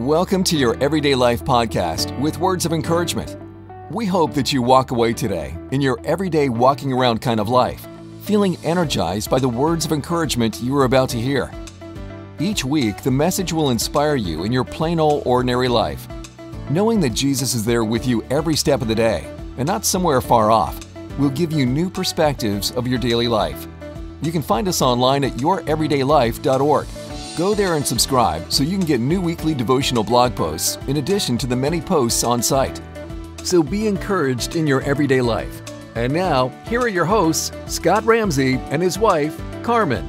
Welcome to your Everyday Life podcast with words of encouragement. We hope that you walk away today in your everyday walking around kind of life, feeling energized by the words of encouragement you are about to hear. Each week, the message will inspire you in your plain old ordinary life. Knowing that Jesus is there with you every step of the day and not somewhere far off will give you new perspectives of your daily life. You can find us online at youreverydaylife.org. Go there and subscribe so you can get new weekly devotional blog posts in addition to the many posts on site. So be encouraged in your everyday life. And now, here are your hosts, Scott Ramsey and his wife, Carmen.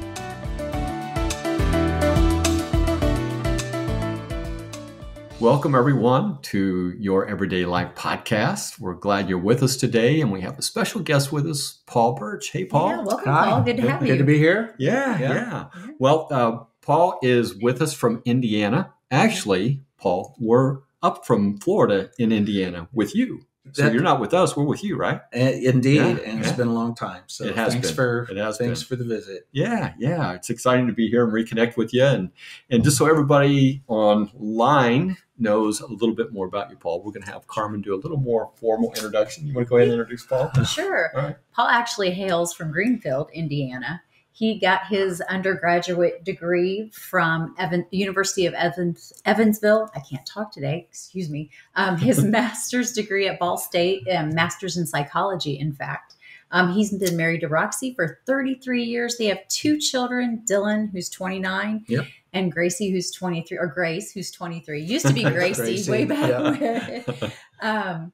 Welcome, everyone, to your Everyday Life podcast. We're glad you're with us today, and we have a special guest with us, Paul Bertsch. Hey, Paul. Yeah, welcome, Paul. Good to have you. Good to be here. Yeah, yeah. yeah. Well, uh, Paul is with us from Indiana. Actually, Paul, we're up from Florida in Indiana with you. So that, you're not with us; we're with you, right? Uh, indeed, yeah, and it's been a long time. So it has thanks been. for it has thanks been. for the visit. Yeah, yeah, it's exciting to be here and reconnect with you, and and just so everybody online knows a little bit more about you, Paul, we're going to have Carmen do a little more formal introduction. You want to go ahead and introduce Paul? Sure. Paul actually hails from Greenfield, Indiana. He got his undergraduate degree from Evan, University of Evans, Evansville. I can't talk today, excuse me. Um, his master's degree at Ball State, um, master's in psychology, in fact. Um, he's been married to Roxy for 33 years. They have two children Dylan, who's 29, yep. and Gracie, who's 23, or Grace, who's 23. Used to be Gracie, Gracie way back when. um,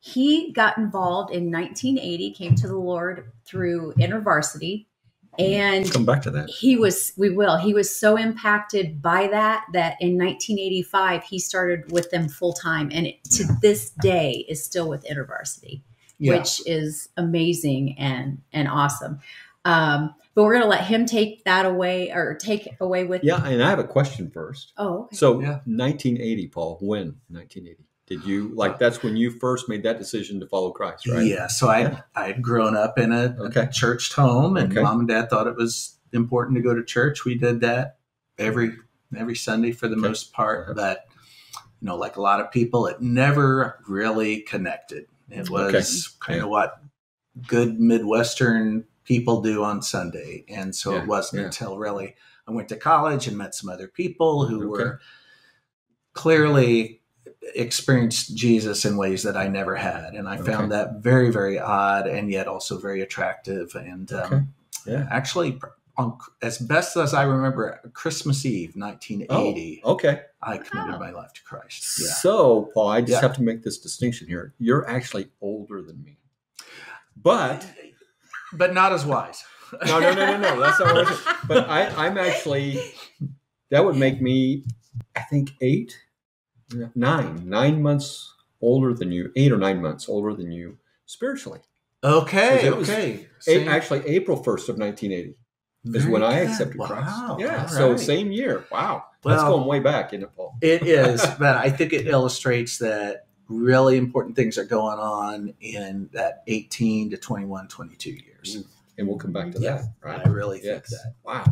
he got involved in 1980, came to the Lord through InterVarsity and come back to that. he was we will. He was so impacted by that that in 1985 he started with them full time and it, to this day is still with intervarsity yeah. which is amazing and and awesome. Um, but we're going to let him take that away or take away with yeah and i have a question first. Oh okay. so yeah. 1980 paul when? 1980 did you like that's when you first made that decision to follow christ right yeah so i yeah. i had grown up in a, okay. a church home and okay. mom and dad thought it was important to go to church we did that every every sunday for the okay. most part but you know like a lot of people it never really connected it was kind of what good midwestern people do on sunday and so yeah. it wasn't until really i went to college and met some other people who were clearly experienced Jesus in ways that I never had, and I okay. found that very, very odd, and yet also very attractive. And um, okay. yeah, actually, on as best as I remember, Christmas Eve, 1980. Oh, okay, I committed wow. my life to Christ. Yeah. So, Paul, I just yeah. have to make this distinction here. You're actually older than me, but but not as wise. no, no, no, no, no. That's not what I said. But I, I'm actually that would make me, I think, eight nine, nine months older than you, eight or nine months older than you spiritually. Okay, okay. Eight, actually, April 1st of 1980 Very is when good. I accepted wow. Christ. Yeah, so same year. Wow. Well, That's going way back, isn't it, Paul? It is, but I think it illustrates that really important things are going on in that 18 to 21, 22 years. Mm. And we'll come back to yeah, that. Right? I really yes. think that. Wow.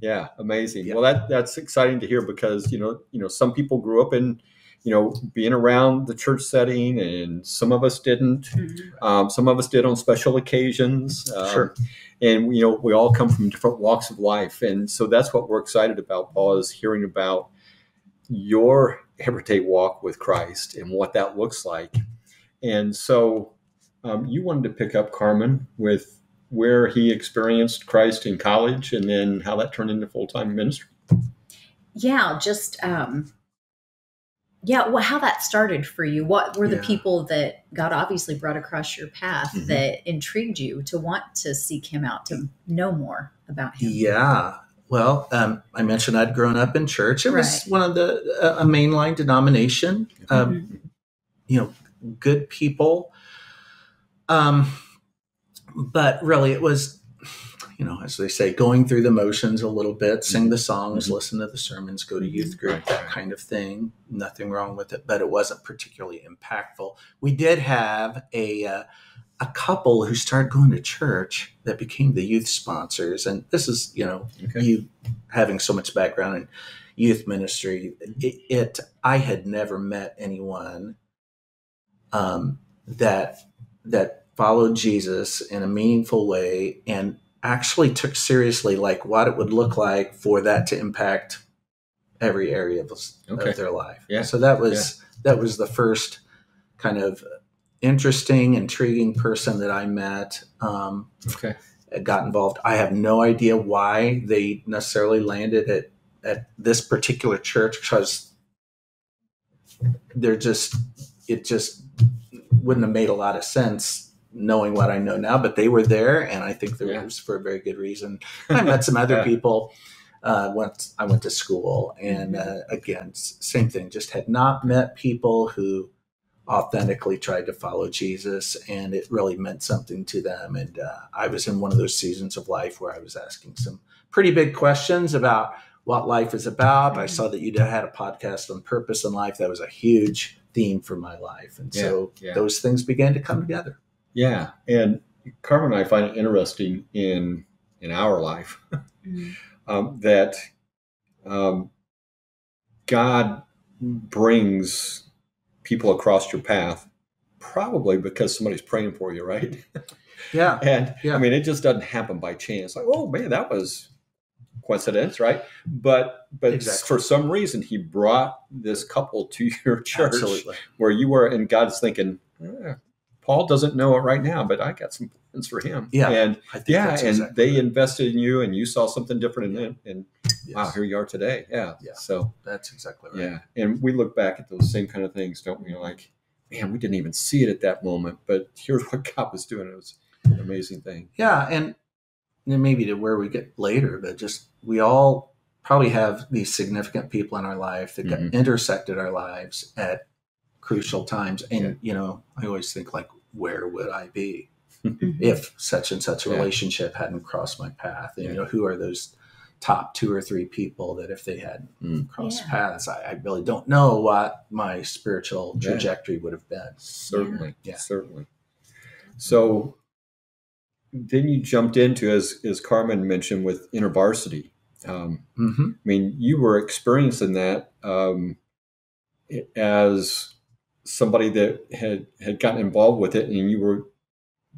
Yeah, amazing. Yeah. Well, that that's exciting to hear because you know you know some people grew up in you know being around the church setting, and some of us didn't. Mm-hmm. Um, some of us did on special occasions. Um, sure. And you know we all come from different walks of life, and so that's what we're excited about. Paul is hearing about your everyday walk with Christ and what that looks like. And so um, you wanted to pick up Carmen with where he experienced Christ in college and then how that turned into full time ministry? Yeah, just um, yeah, well, how that started for you? What were the yeah. people that God obviously brought across your path mm-hmm. that intrigued you to want to seek Him out to know more about Him? Yeah. Well, um, I mentioned I'd grown up in church. It right. was one of the uh, a mainline denomination. Um, mm-hmm. You know, good people. Um, but really it was you know as they say going through the motions a little bit sing the songs mm-hmm. listen to the sermons go to youth group right. that kind of thing nothing wrong with it but it wasn't particularly impactful we did have a uh, a couple who started going to church that became the youth sponsors and this is you know okay. you having so much background in youth ministry. It, it I had never met anyone um, that that followed Jesus in a meaningful way and actually took seriously like what it would look like for that to impact every area of, okay. of their life. Yeah. So that was yeah. that was the first kind of interesting, intriguing person that I met. Um, okay. Got involved. I have no idea why they necessarily landed at at this particular church because they're just it just wouldn't have made a lot of sense knowing what I know now, but they were there, and I think there yeah. was for a very good reason. I met some other yeah. people. Uh, once I went to school, and uh, again, same thing. Just had not met people who authentically tried to follow Jesus, and it really meant something to them. And uh, I was in one of those seasons of life where I was asking some pretty big questions about what life is about. Mm-hmm. I saw that you had a podcast on purpose in life. That was a huge theme for my life, and yeah, so yeah. those things began to come together. Yeah, and Carmen and I find it interesting in in our life mm-hmm. um, that um, God brings people across your path, probably because somebody's praying for you, right? Yeah. and yeah. I mean, it just doesn't happen by chance. Like, oh man, that was coincidence, right? But but exactly. for some reason, he brought this couple to your church Absolutely. where you were, and God's thinking, eh, Paul doesn't know it right now, but I got some plans for him. Yeah, and yeah, and exactly they right. invested in you, and you saw something different in and yes. wow, here you are today. Yeah, yeah. So that's exactly right. Yeah, and we look back at those same kind of things, don't we? Like, man, we didn't even see it at that moment, but here's what God was doing. It was an amazing thing. Yeah, and maybe to where we get later, but just we all probably have these significant people in our life that mm-hmm. intersected our lives at crucial times. And, yeah. you know, I always think like, where would I be mm-hmm. if such and such a yeah. relationship hadn't crossed my path? And, yeah. you know, who are those top two or three people that if they had mm. crossed yeah. paths, I, I, really don't know what my spiritual trajectory would have been. Certainly. Yeah. Certainly. So then you jumped into, as, as Carmen mentioned, with InterVarsity. Um, mm-hmm. I mean, you were experiencing that um, as somebody that had had gotten involved with it, and you were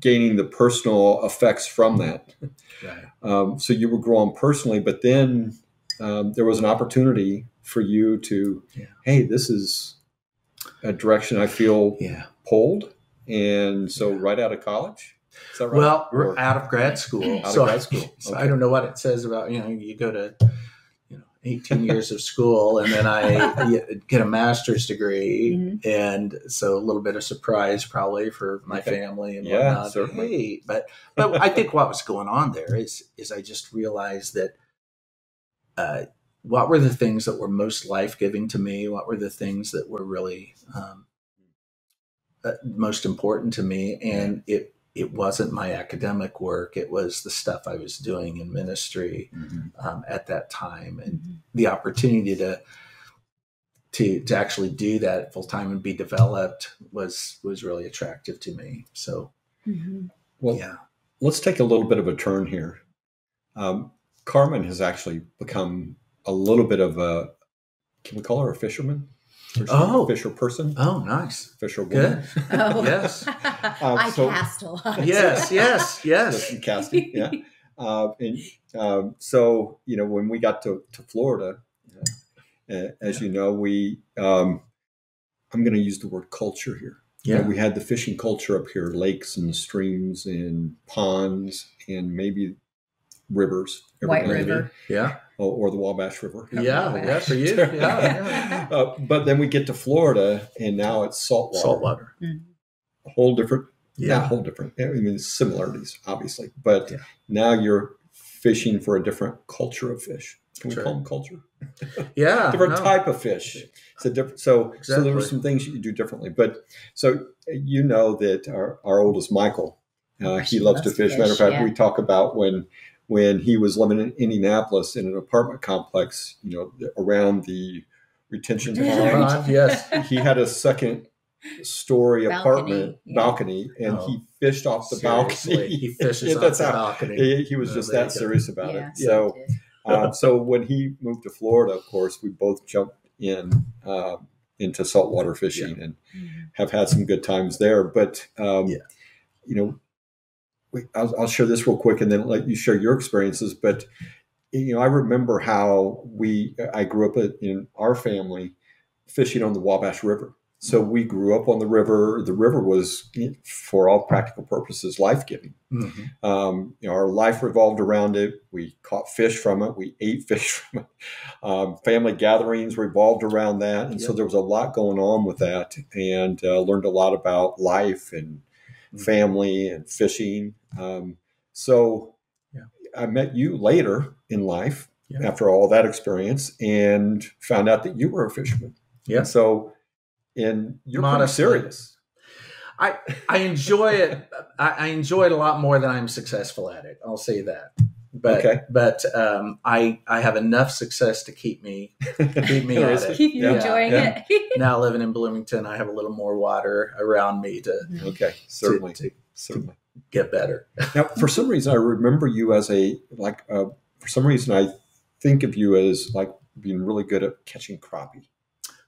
gaining the personal effects from that. Right. Um, so you were growing personally, but then um, there was an opportunity for you to, yeah. hey, this is a direction I feel yeah. pulled, and so yeah. right out of college. Right? Well, we're or, out of grad school. Out so, of grad school. Okay. So I don't know what it says about you know you go to 18 years of school and then I get a master's degree. Mm-hmm. And so a little bit of surprise probably for my okay. family and yeah, whatnot. Certainly. Hey, but, but I think what was going on there is, is I just realized that, uh, what were the things that were most life giving to me? What were the things that were really um, uh, most important to me? And it it wasn't my academic work it was the stuff i was doing in ministry mm-hmm. um, at that time and mm-hmm. the opportunity to to to actually do that full time and be developed was was really attractive to me so mm-hmm. well yeah let's take a little bit of a turn here um, carmen has actually become a little bit of a can we call her a fisherman oh, official person. Oh, nice. Official woman. Good. Oh. yes. Uh, I so, cast a lot. Yes, yes, yes. casting, yeah. Uh, and um, so, you know, when we got to, to Florida, uh, as yeah. you know, we, um, I'm going to use the word culture here. Yeah. You know, we had the fishing culture up here, lakes and streams and ponds and maybe rivers. White River. Yeah or, the Wabash River. Yeah, yeah, for you. Yeah. yeah. Uh, but then we get to Florida, and now it's salt water. Mm-hmm. A whole different. Yeah, whole different. I mean, similarities, obviously, but yeah. now you're fishing for a different culture of fish. Can we call them culture? Yeah, different no. type of fish. It's a different. So, exactly. so there were some things you do differently. But so you know that our, our oldest Michael, uh, he loves to fish. fish. Matter of fact, yeah. we talk about when when he was living in Indianapolis in an apartment complex, you know, around the retention pond. yes, he had a second story balcony, apartment yeah. balcony, and oh, he fished off the seriously. balcony. He fishes off the how, balcony. He, he was no, just that serious about yeah, it. So, um, so when he moved to Florida, of course, we both jumped in uh, into saltwater fishing yeah. and mm-hmm. have had some good times there. But um, yeah. you know, we, I'll, I'll, share this real quick and then let you share your experiences. But you know, I remember how we I grew up in our family fishing on the Wabash River. So we grew up on the river. The river was, for all practical purposes, life giving. Mm-hmm. Um, you know, our life revolved around it. We caught fish from it. We ate fish from it. Um, family gatherings revolved around that, and yep. so there was a lot going on with that. And uh, learned a lot about life and mm-hmm. family and fishing. Um, so yeah. I met you later in life yeah. after all that experience, and found out that you were a fisherman. Yeah. So and you're Modestly. pretty serious. I I enjoy it. I, I, enjoy it a lot more than I'm successful at it. I'll say that. But okay. but um, I I have enough success to keep me keep me at it. Keep you yeah. enjoying yeah. it. now living in Bloomington, I have a little more water around me to okay certainly to, to, certainly to get better. now, for some reason, I remember you as a like. Uh, for some reason, I think of you as like being really good at catching crappie.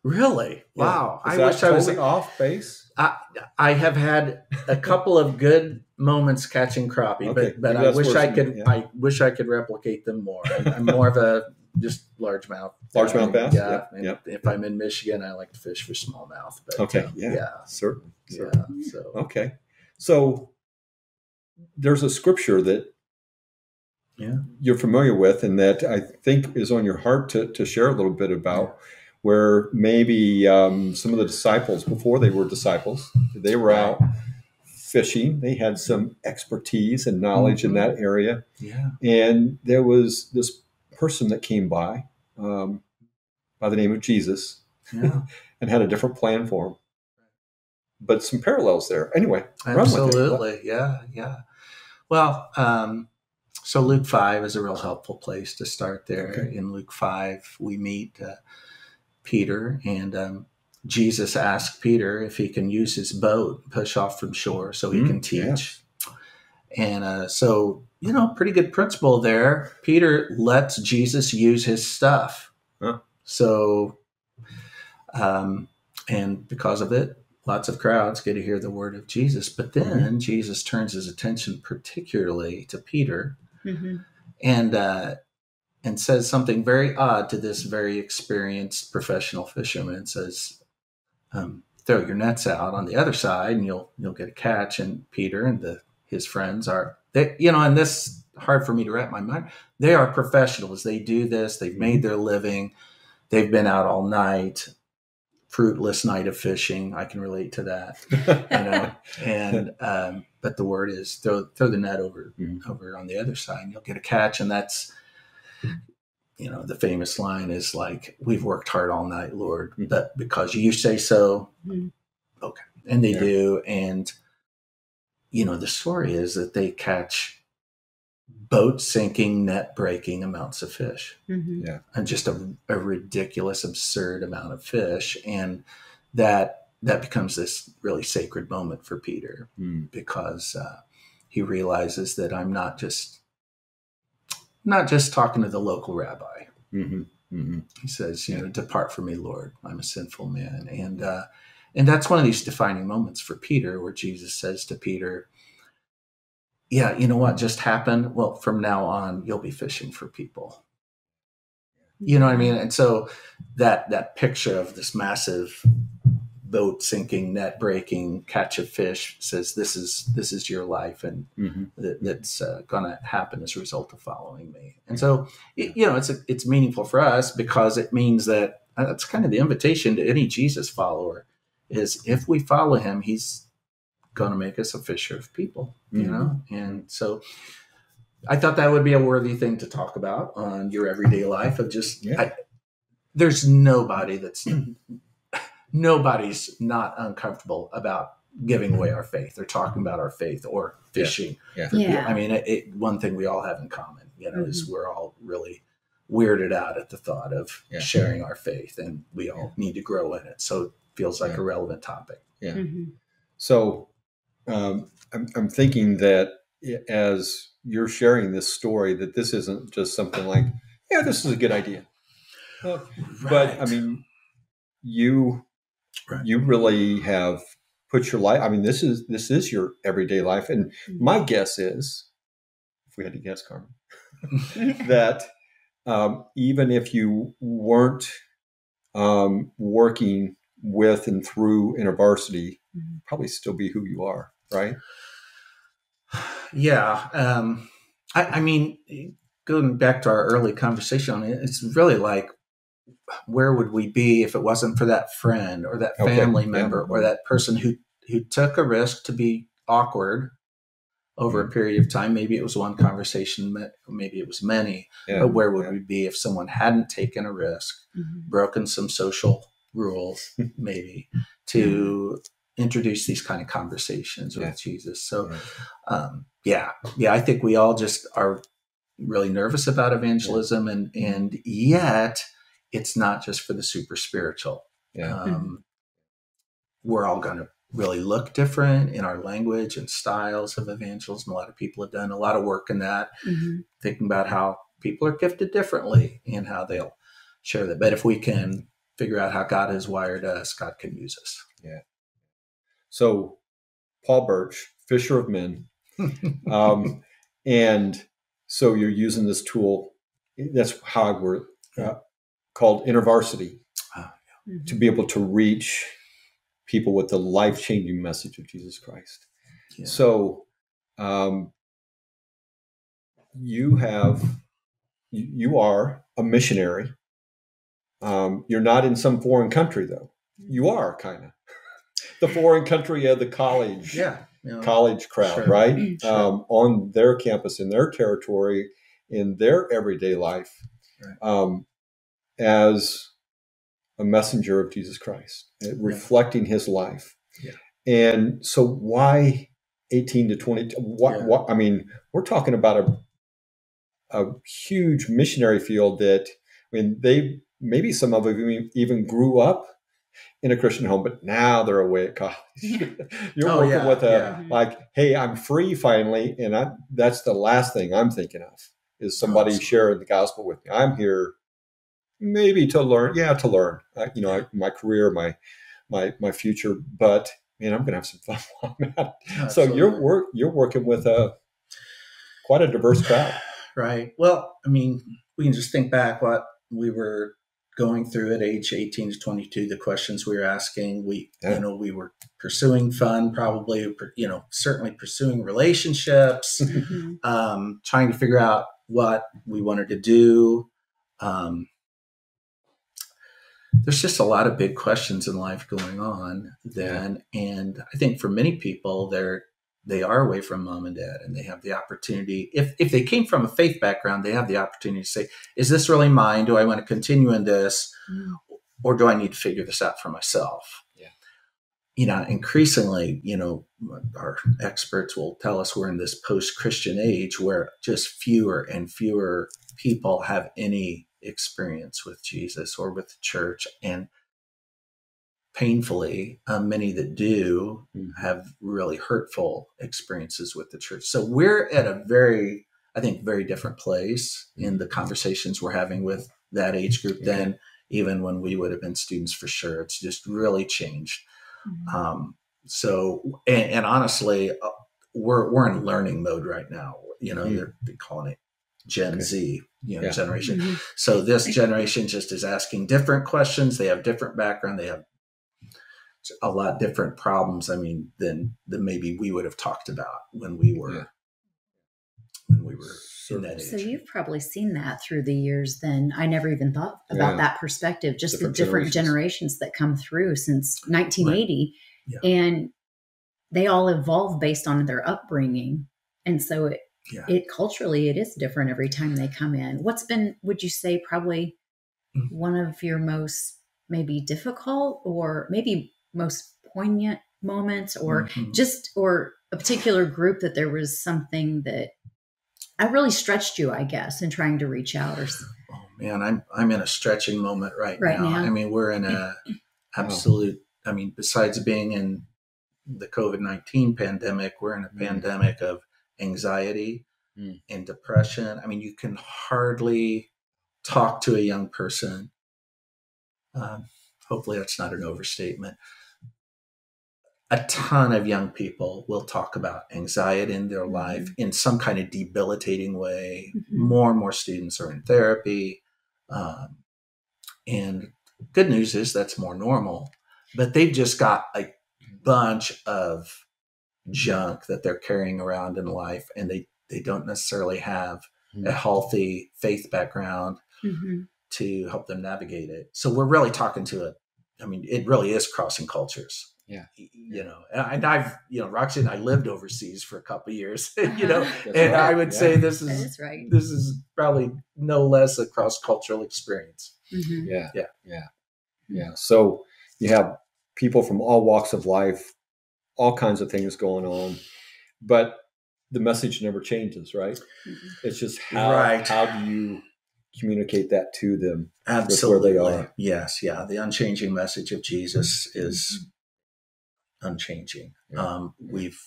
Really? Yeah. Wow. Is I wish totally I was off base. I, I have had a couple of good moments catching crappie, okay. but but I wish I could yeah. I wish I could replicate them more. I, am more of a just largemouth. Largemouth bass. Yeah. Yep. Yep. If I'm in Michigan, I like to fish for smallmouth. But okay. Um, yeah. Yeah. Certainly. Yeah. So okay. So there's a scripture that yeah. you're familiar with and that I think is on your heart to, to share a little bit about. Where maybe um, some of the disciples, before they were disciples, they were out fishing. They had some expertise and knowledge mm-hmm. in that area. Yeah. And there was this person that came by um, by the name of Jesus yeah. and had a different plan for him. But some parallels there. Anyway, absolutely. Yeah. Yeah. Well, um, so Luke 5 is a real helpful place to start there. Okay. In Luke 5, we meet. Uh, Peter, and um, Jesus asked Peter if he can use his boat, push off from shore, so he mm, can teach. Yeah. And uh, so, you know, pretty good principle there. Peter lets Jesus use his stuff. Huh. So, um, and because of it, lots of crowds get to hear the word of Jesus. But then mm-hmm. Jesus turns his attention particularly to Peter. Mm-hmm. And uh, and says something very odd to this very experienced professional fisherman. Says, um, "Throw your nets out on the other side, and you'll you'll get a catch." And Peter and the his friends are they, you know, and this hard for me to wrap my mind. They are professionals. They do this. They've made their living. They've been out all night. Fruitless night of fishing. I can relate to that. You know, and um, but the word is throw throw the net over mm-hmm. over on the other side, and you'll get a catch. And that's you know the famous line is like we've worked hard all night lord mm-hmm. but because you say so mm-hmm. okay and they yeah. do and you know the story is that they catch boat sinking net breaking amounts of fish mm-hmm. yeah and just a, a, ridiculous absurd amount of fish and that that becomes this really sacred moment for peter mm. because uh, he realizes that i'm not just not just talking to the local rabbi. Mm-hmm. Mm-hmm. He says, you know, depart from me, Lord, I'm a sinful man. And, uh, and that's one of these defining moments for Peter where Jesus says to Peter, yeah, you know what just happened? Well, from now on, you'll be fishing for people. You know what I mean? And so that, that picture of this massive boat sinking, net breaking, catch a fish says this is this is your life, and mm-hmm. that, that's uh, going to happen as a result of following me. And so, it, you know, it's a, it's meaningful for us because it means that uh, that's kind of the invitation to any Jesus follower is if we follow him, he's going to make us a fisher of people. You mm-hmm. know, and so. I thought that would be a worthy thing to talk about on your everyday life of just yeah. I, there's nobody that's nobody's not uncomfortable about giving away our faith or talking about our faith or fishing. Yeah. yeah. yeah. I mean, it, it, one thing we all have in common, you know, mm-hmm. is we're all really weirded out at the thought of yeah. sharing our faith and we all need to grow in it. So it feels like a relevant topic. Yeah. Mm-hmm. So um, I'm, I'm thinking that as you're sharing this story, that this isn't just something like yeah, this is a good idea. Uh, right. But I mean, you right. you really have put your life. I mean, this is this is your everyday life, and mm-hmm. my guess is, if we had to guess, Carmen, that um, even if you weren't um, working with and through InterVarsity, mm-hmm. probably still be who you are, right? Yeah. Um, I, I, mean, going back to our early conversation, it's really like, where would we be if it wasn't for that friend or that family okay. member yeah. or that person who who took a risk to be awkward over a mm-hmm. period of time. Maybe it was one conversation, maybe it was many. Yeah, but where would yeah. we be if someone hadn't taken a risk, mm-hmm. broken some social rules, maybe, to introduce these kind of conversations with yeah. Jesus? So, um, yeah, yeah, I think we all just are really nervous about evangelism, and and yet it's not just for the super spiritual. Yeah. Um, mm-hmm. We're all going to really look different in our language and styles of evangelism. A lot of people have done a lot of work in that, mm-hmm. thinking about how people are gifted differently and how they'll share that. But if we can figure out how God has wired us, God can use us. Yeah. So, Paul Bertsch, Fisher of Men, um, and so you're using this tool. That's how we're uh, called InterVarsity ah, yeah. to be able to reach people with the life changing message of Jesus Christ. Yeah. So, um, you have, you are a missionary. Um, you're not in some foreign country, though. You are kind of the foreign country of the college, yeah, you know, college crowd, sure. right? Sure. Um, on their campus, in their territory, in their everyday life, right. um, as a messenger of Jesus Christ, uh, reflecting his life. Yeah. And so, why 18 to 20? What, yeah. what, I mean, we're talking about a, a huge missionary field that, I mean, they maybe some of them even grew up in a Christian home, but now they're away at college. You're oh, working yeah, with a yeah. like, hey, I'm free finally, and I, that's the last thing I'm thinking of is somebody oh, sharing the gospel with me. I'm here maybe to learn yeah to learn uh, you know my career my my my future but man i'm gonna have some fun while i'm at it. so you're work you're working with a quite a diverse crowd right well i mean we can just think back what we were going through at age 18 to 22 the questions we were asking we yeah. you know we were pursuing fun probably you know certainly pursuing relationships mm-hmm. um, trying to figure out what we wanted to do um, there's just a lot of big questions in life going on then and i think for many people they're they are away from mom and dad and they have the opportunity if if they came from a faith background they have the opportunity to say is this really mine do i want to continue in this mm. or do i need to figure this out for myself yeah you know increasingly you know our experts will tell us we're in this post-christian age where just fewer and fewer people have any experience with Jesus or with the church. And painfully, uh, many that do mm. have really hurtful experiences with the church. So we're at a very, I think, very different place in the conversations we're having with that age group yeah. than even when we would have been students for sure. It's just really changed. Mm-hmm. Um, so, and, and honestly, uh, we're we're in learning mode right now. You know, mm-hmm. they're, they're calling it Gen okay. Z, you know, yeah. generation. Mm-hmm. So this generation just is asking different questions. They have different background. They have a lot different problems. I mean, than than maybe we would have talked about when we were yeah. when we were in that age. So you've probably seen that through the years. Then I never even thought about yeah. that perspective. Just different the different generations. generations. that come through since 1980, right. and they all evolve based on their upbringing, and so it yeah. it culturally it is different every time they come in. What's been would you say probably mm-hmm. one of your most maybe difficult or maybe most poignant moments or mm-hmm. just or a particular group that there was something that I really stretched you, I guess, in trying to reach out or Oh man, I'm I'm in a stretching moment right, right now. now. I mean, we're in a absolute I mean, besides being in the COVID 19 pandemic, we're in a mm-hmm. pandemic of anxiety mm. and depression. I mean, you can hardly talk to a young person, um, hopefully that's not an overstatement. A ton of young people will talk about anxiety in their mm-hmm. life in some kind of debilitating way. Mm-hmm. More and more students are in therapy. Um, and good news is that's more normal, but they've just got a bunch of junk that they're carrying around in life and they, they don't necessarily have mm-hmm. a healthy faith background mm-hmm. to help them navigate it. So we're really talking to it. I mean, it really is crossing cultures. Yeah. You know, and I've, you know, Roxy and I lived overseas for a couple years, you know, and right. I would yeah. say this is, right. this is probably no less a cross cultural experience. Mm-hmm. Yeah. Yeah. Yeah. Yeah. So you have people from all walks of life, all kinds of things going on, but the message never changes, right? Mm-hmm. It's just how, right. how do you communicate that to them absolutely where they are yes yeah the unchanging message of jesus is unchanging yeah. um, we've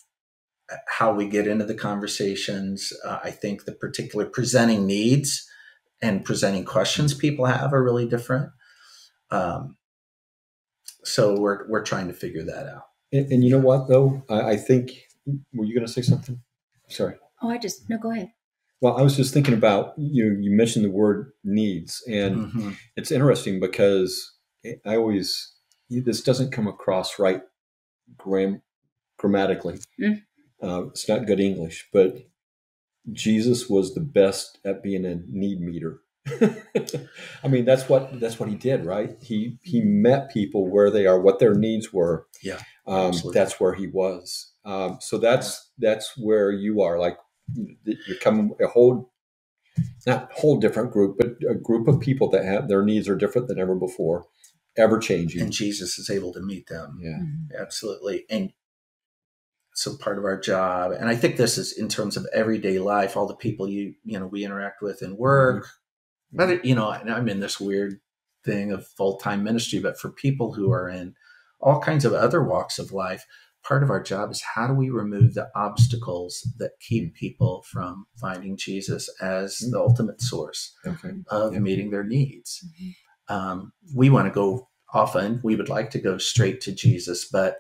how we get into the conversations uh, i think the particular presenting needs and presenting questions people have are really different um, so we're we're trying to figure that out and, and you know what though I, I think were you going to say something sorry oh i just no go ahead well, I was just thinking about you. You mentioned the word needs, and mm-hmm. it's interesting because I always this doesn't come across right gram, grammatically. Mm. Uh, it's not good English, but Jesus was the best at being a need meter. I mean, that's what that's what he did, right? He he met people where they are, what their needs were. Yeah, um, that's where he was. Um, so that's that's where you are. Like you come a whole not whole different group, but a group of people that have their needs are different than ever before, ever changing. And Jesus is able to meet them. Yeah, mm-hmm. absolutely. And so part of our job, and I think this is in terms of everyday life, all the people you you know we interact with in work, mm-hmm. but you know, I'm in this weird thing of full time ministry, but for people who are in all kinds of other walks of life, part of our job is how do we remove the obstacles that keep people from finding Jesus as the ultimate source okay. of meeting their needs. Mm-hmm. Um, we want to go often, we would like to go straight to Jesus, but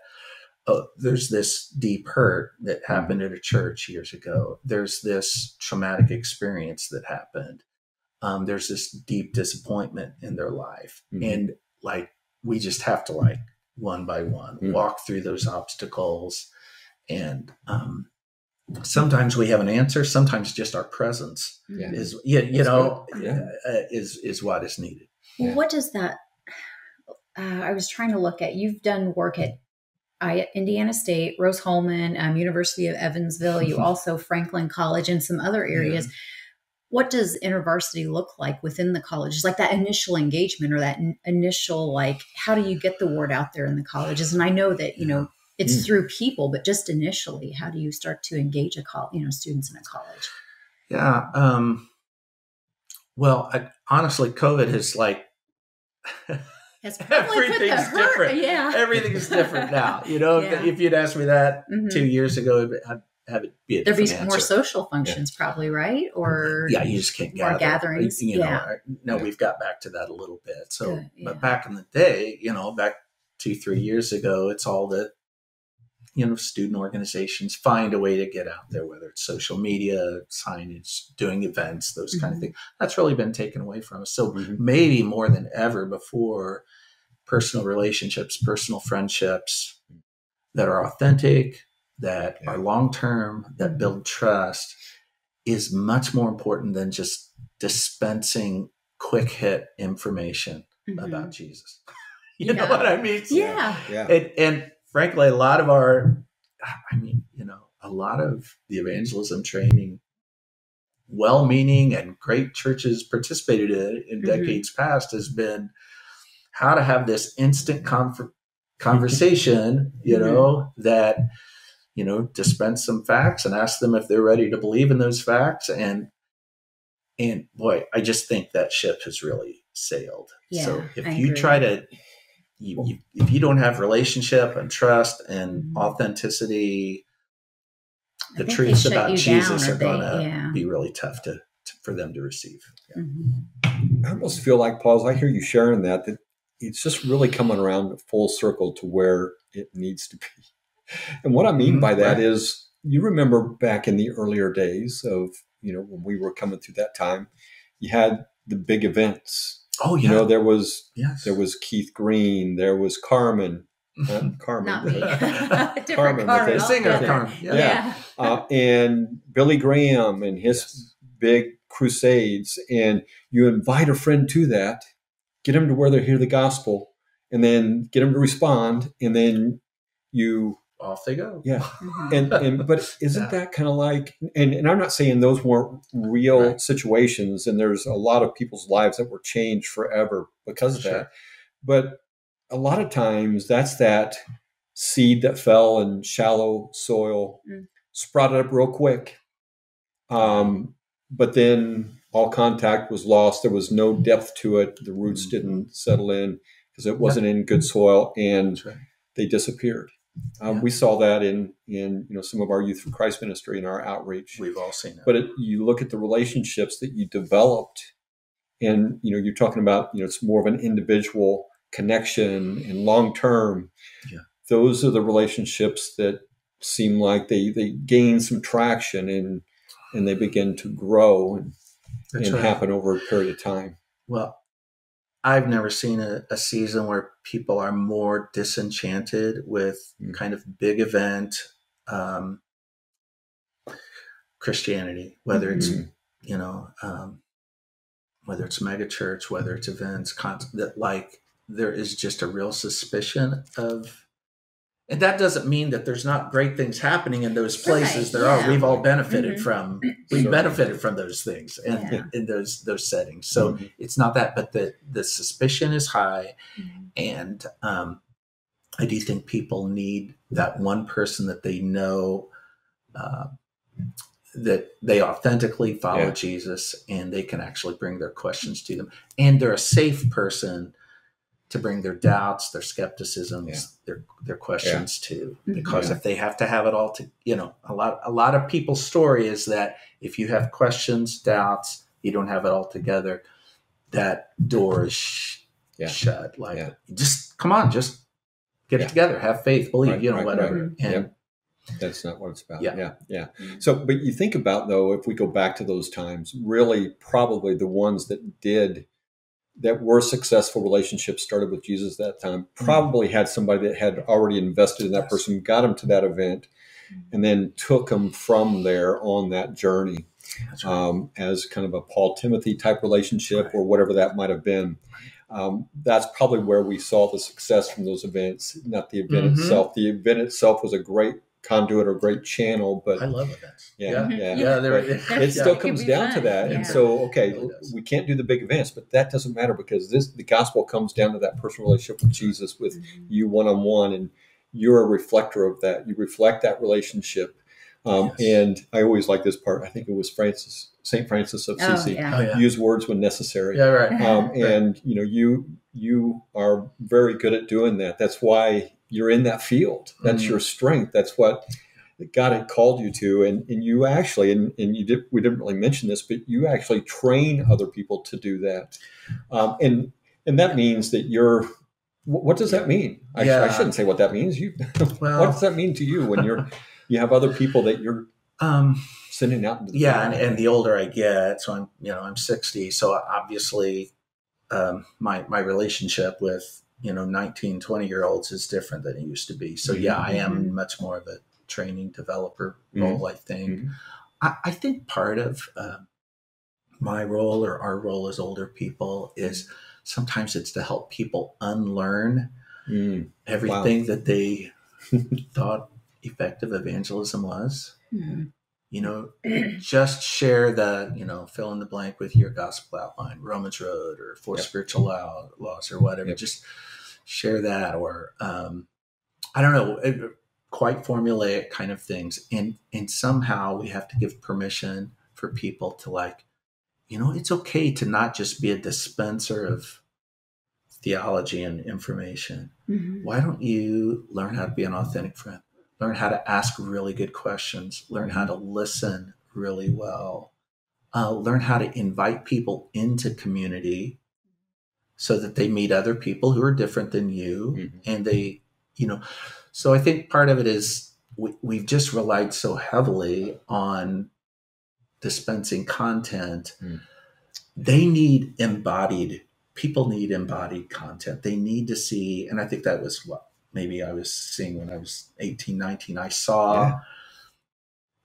uh, there's this deep hurt that happened at a church years ago. There's this traumatic experience that happened. Um, there's this deep disappointment in their life. Mm-hmm. And like, we just have to like one by one, mm. walk through those obstacles. And um, sometimes we have an answer. Sometimes just our presence yeah. is, you, you know, yeah. uh, is is what is needed. Well, what does that? Uh, I was trying to look at. You've done work at I, Indiana State, Rose-Hulman, um, University of Evansville. You also Franklin College and some other areas. Yeah what does intervarsity look like within the colleges like that initial engagement or that n- initial like how do you get the word out there in the colleges and i know that you know it's mm. through people but just initially how do you start to engage a college you know students in a college yeah um well I, honestly covid has like everything's different yeah everything's different now you know yeah. if you'd asked me that mm-hmm. two years ago I'd, have it be a There'd be answer. more social functions, yeah. probably, right? Or yeah, you just can't gather. gatherings. You know, yeah. no, we've got back to that a little bit. So, yeah. but back in the day, you know, back two, three years ago, it's all that you know, student organizations find a way to get out there, whether it's social media, signage, doing events, those mm-hmm. kind of mm-hmm. things. That's really been taken away from us. So mm-hmm. maybe more than ever before, personal relationships, personal friendships that are authentic, that yeah. are long term, that build trust, is much more important than just dispensing quick hit information mm-hmm. about Jesus. you yeah. know what I mean? Yeah. yeah. And, and frankly, a lot of our, I mean, you know, a lot of the evangelism training, well meaning and great churches participated in in mm-hmm. decades past has been how to have this instant conversation, you mm-hmm. know, that you know, dispense some facts and ask them if they're ready to believe in those facts. And and boy, I just think that ship has really sailed. Yeah, so if I you agree. try to you, you, if you don't have relationship and trust and mm-hmm. authenticity, the truths about Jesus are going to yeah. be really tough to, to, for them to receive. Yeah. Mm-hmm. I almost feel like, Paul, I hear you sharing that, that it's just really coming around full circle to where it needs to be. And what I mean mm-hmm. by that right. is, you remember back in the earlier days of, you know, when we were coming through that time, you had the big events. Oh, yeah. You know, there was, yes. there was Keith Green, there was Carmen, uh, Carmen. Not me. Carmen, Carmen. The singer Carmen. Yeah. yeah. Uh, and Billy Graham and his yes. big crusades. And you invite a friend to that, get them to where they hear the gospel, and then get them to respond. And then you off they go. Yeah. Mm-hmm. And, and but isn't yeah. that kind of like and, and I'm not saying those weren't real right. situations and there's a lot of people's lives that were changed forever because of sure. that. But a lot of times that's that seed that fell in shallow soil, mm. sprouted up real quick. Um, but then all contact was lost. There was no depth to it. The roots mm. didn't settle in because it wasn't in good soil, and right. they disappeared. Um, yeah. We saw that in in you know some of our youth for Christ ministry and our outreach. We've all seen that. But it, you look at the relationships that you developed, and you know you're talking about you know it's more of an individual connection and long term. Yeah. Those are the relationships that seem like they they gain some traction and and they begin to grow and, and right. happen over a period of time. Well, I've never seen a, a season where people are more disenchanted with mm. kind of big event um, Christianity, whether it's mm-hmm. you know um, whether it's mega church, whether it's events, that like there is just a real suspicion of and that doesn't mean that there's not great things happening in those places. Right, there yeah. are. We've all benefited mm-hmm. from. We've benefited from those things and yeah. in those those settings. So mm-hmm. it's not that, but the the suspicion is high, mm-hmm. and um, I do think people need that one person that they know uh, that they authentically follow yeah. Jesus and they can actually bring their questions to them, and they're a safe person to bring their doubts, their skepticisms, yeah. their their questions yeah. to. Mm-hmm. Because yeah. if they have to have it all to, you know, a lot a lot of people's story is that if you have questions, doubts, you don't have it all together, that door is sh- shut. Like, just come on, just get it together, have faith, believe, right, you know, right, whatever. Right. And that's not what it's about. Yeah. Yeah. Yeah. Mm-hmm. So, but you think about though, if we go back to those times, really probably the ones that did that were successful relationships started with Jesus that time mm-hmm. probably had somebody that had already invested in that person, got them to that event, mm-hmm. and then took them from there on that journey right. um, as kind of a Paul Timothy type relationship right. or whatever that might have been. Um, that's probably where we saw the success from those events, not the event mm-hmm. itself. The event itself was a great conduit or great channel. But I love events. Yeah, yeah, yeah. yeah it still comes down fun. to that. Yeah. And so, okay, really we can't do the big events, but that doesn't matter because this the gospel comes down to that personal relationship with Jesus, with mm-hmm. you one on one, and you're a reflector of that. You reflect that relationship. Um, yes. And I always like this part. I think it was Francis, Saint Francis of Assisi. Oh, yeah. Oh, yeah. Use words when necessary. Yeah, right. Um, and you know, you you are very good at doing that. That's why you're in that field. That's mm-hmm. your strength. That's what God had called you to. And, and you actually, and, and you did, we didn't really mention this, but you actually train other people to do that. Um, and, and that means that you're, what does that mean? I, yeah. I shouldn't say what that means. You, well, what does that mean to you when you're, you have other people that you're, um, sending out? yeah. And, and, the older I get, so I'm, you know, I'm 60. So obviously, um, my, my relationship with you know 19 20 year olds is different than it used to be so yeah i am mm-hmm. much more of a training developer role mm-hmm. i think mm-hmm. I, I, think part of uh, my role or our role as older people is sometimes it's to help people unlearn mm. everything wow. that they thought effective evangelism was mm-hmm you know, just share the, you know, fill in the blank with your gospel outline, Romans Road or Four yep. Spiritual Laws or whatever. Yep. Just share that or, um, I don't know, it, quite formulaic kind of things. And, and somehow we have to give permission for people to like, you know, it's okay to not just be a dispenser of theology and information. Mm-hmm. Why don't you learn how to be an authentic friend? learn how to ask really good questions, learn how to listen really well, uh, learn how to invite people into community so that they meet other people who are different than you mm-hmm. and they you know so i think part of it is we, we've just relied so heavily on dispensing content mm. they need embodied people need embodied content they need to see and i think that was what maybe i was seeing when i was 18 19 i saw yeah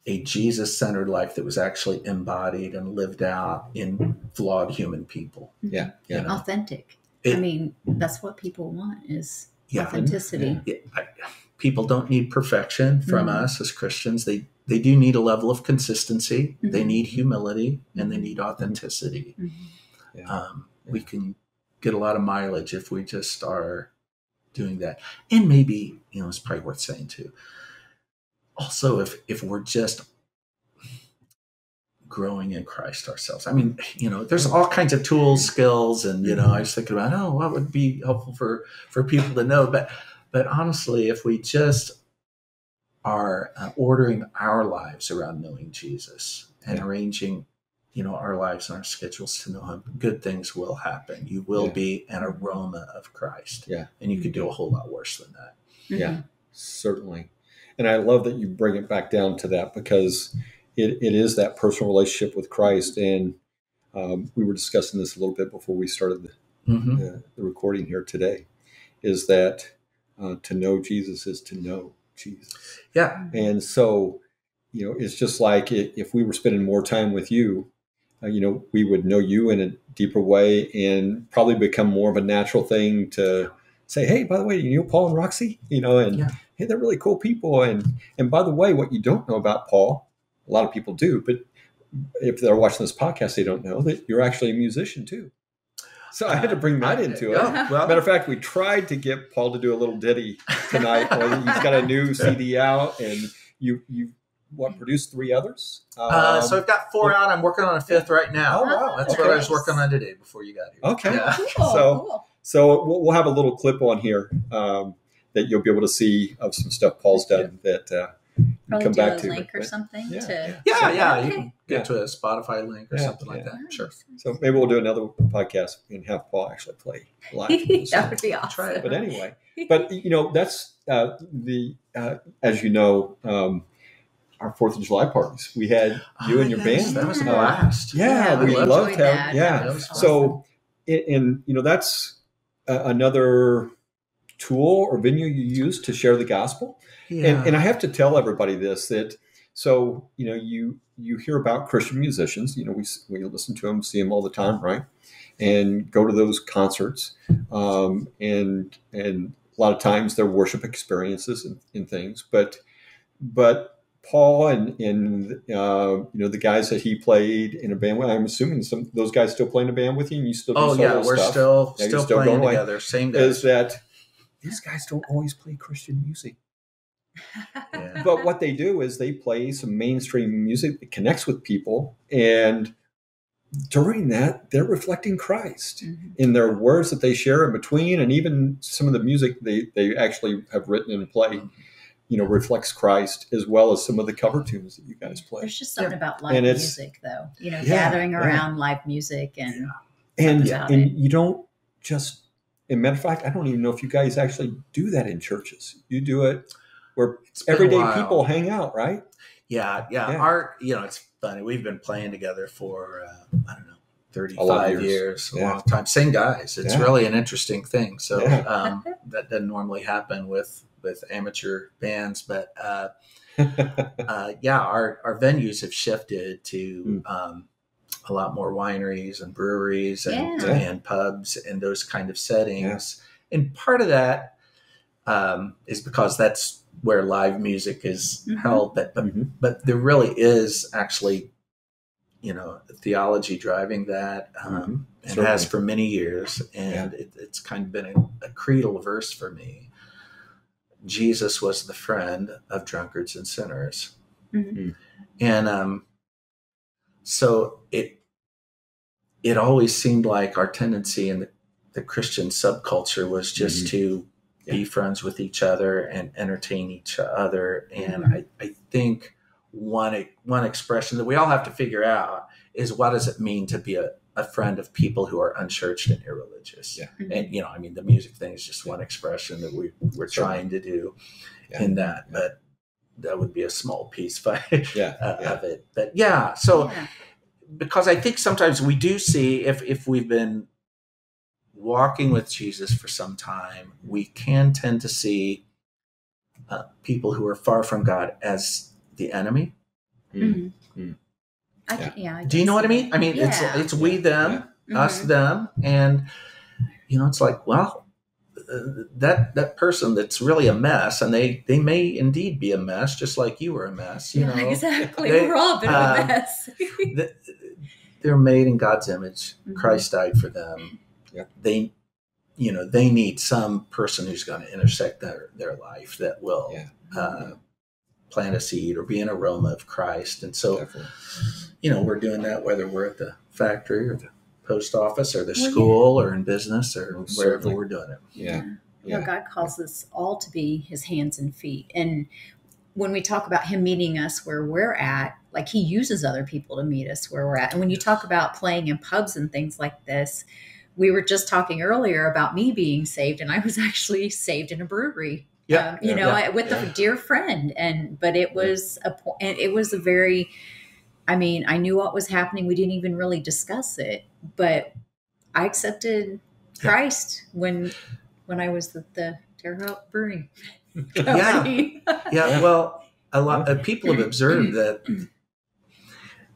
a Jesus centered life that was actually embodied and lived out in flawed human people. Yeah. yeah. Authentic. It, I mean, that's what people want is yeah, authenticity. Yeah, I, people don't need perfection from mm-hmm. us as Christians. They they do need a level of consistency. Mm-hmm. They need humility and they need authenticity. Mm-hmm. Yeah. Um, we can get a lot of mileage if we just are doing that. And maybe, you know, it's probably worth saying too also if if we're just growing in Christ ourselves. I mean, you know, there's all kinds of tools, skills, and you know, I was thinking about, oh, what would be helpful for for people to know. But but honestly, if we just are uh, ordering our lives around knowing Jesus and yeah. arranging, you know, our lives and our schedules to know Him, good things will happen. You will yeah. be an aroma of Christ. Yeah, and you could do a whole lot worse than that. Yeah, mm-hmm. certainly. And I love that you bring it back down to that because it, it is that personal relationship with Christ. And um, we were discussing this a little bit before we started the, mm-hmm. the recording here today is that uh, to know Jesus is to know Jesus. Yeah. And so, you know, it's just like if we were spending more time with you, uh, you know, we would know you in a deeper way and probably become more of a natural thing to say, hey, by the way, you know Paul and Roxy? You know, and yeah hey, they're really cool people. And and by the way, what you don't know about Paul, a lot of people do, but if they're watching this podcast, they don't know that you're actually a musician too. So I had to bring that into it. Yeah, well, Matter of fact, we tried to get Paul to do a little ditty tonight. he's got a new CD out, and you you what produced three others? Um, uh, so I've got four yeah. out. I'm working on a fifth right now. Oh wow, that's okay. what I was working on today before you got here. Okay, yeah. cool. so cool. so we'll, we'll, have a little clip on here. Um, that you'll be able to see of some stuff Paul's done that uh, Probably come back to. link or something. Yeah, to, yeah, yeah. yeah. Okay. You can get to a Spotify link or yeah, something like that. Sure. So maybe we'll do another podcast and have Paul actually play live. that would be awesome. Try it. But anyway, but you know that's uh, the uh, as you know. Um, our Fourth of July parties. We had you oh, and your yes, band. That was a blast. Yeah, we loved having. Yeah, awesome. so and you know that's uh, another tool or venue you use to share the gospel. Yeah. And, and I have to tell everybody this that so you know you you hear about Christian musicians. You know we we listen to them, see them all the time, right? And go to those concerts, um, and and a lot of times they're worship experiences and, and things. But but Paul and and uh, you know the guys that he played in a band with. I'm assuming some those guys still playing a band with you, and you still do oh yeah, we're stuff. still yeah, still, still playing together. Same guys. Is that these guys don't always play Christian music. Yeah. But what they do is they play some mainstream music that connects with people. And during that, they're reflecting Christ mm-hmm. in their words that they share in between. And even some of the music they, they actually have written and play, you know, reflects Christ as well as some of the cover tunes that you guys play. There's just something yeah. about live music, though, you know, yeah, gathering around live music and. And, and you don't just in matter of fact, I don't even know if you guys actually do that in churches. You do it where everyday people hang out, right? Yeah, yeah, yeah, Our, you know, it's funny. We've been playing together for uh, I don't know, thirty-five years, years, a yeah. long time. Same guys. It's yeah. really an interesting thing. So um, that doesn't normally happen with with amateur bands, but uh, uh, yeah, our our venues have shifted to. Mm. Um, a lot more wineries and breweries and, yeah. and pubs and those kind of settings. Yeah. And part of that um, is because that's where live music is mm-hmm. held. But but, mm-hmm. but there really is actually, you know, theology driving that, um, mm-hmm. and has for many years. And yeah. it, it's kind of been a, a creedal verse for me. Jesus was the friend of drunkards and sinners. Mm-hmm. And um, so it it always seemed like our tendency in the, the Christian subculture was just mm-hmm. to yeah. be friends with each other and entertain each other. And mm-hmm. I, I think one one expression that we all have to figure out is what does it mean to be a, a friend of people who are unchurched and irreligious. Yeah. Mm-hmm. And you know, I mean, the music thing is just one expression that we we're trying to do Yeah. in that, but that would be a small piece but, Yeah. uh, yeah. of it. But yeah, so Yeah. because I think sometimes we do see if if we've been walking with Jesus for some time, we can tend to see uh, people who are far from God as the enemy. Mm. Mhm. Mm. I Yeah. yeah. I Do you know what I mean? I mean, Yeah. it's it's we them, Yeah. us Mhm. them, and you know, it's like, well, that that person that's really a mess, and they they may indeed be a mess, just like you were a mess. You Yeah, know, exactly. They- We're all a bit of a mess. They're made in God's image. Mhm. Christ died for them. Yeah. They, you know, they need some person who's going to intersect their their life that will Yeah. uh, plant a seed or be an aroma of Christ. And so, Definitely. you know, we're doing that whether we're at the factory or the post office or the Well, yeah. school or in business or Well, wherever certainly. we're doing it. Yeah. You know, Yeah. God calls us all to be his hands and feet. And when we talk about him meeting us where we're at, like he uses other people to meet us where we're at. And when you talk about playing in pubs and things like this, we were just talking earlier about me being saved, and I was actually saved in a brewery. Yeah, um, you yeah, know, yeah, I, with yeah. a dear friend, and but it was a point. It was a very. I mean, I knew what was happening. We didn't even really discuss it, but I accepted Yeah. Christ when when I was at the Terre Haute Brewing Yeah. Company. Yeah, Yeah. well, a lot of people have observed that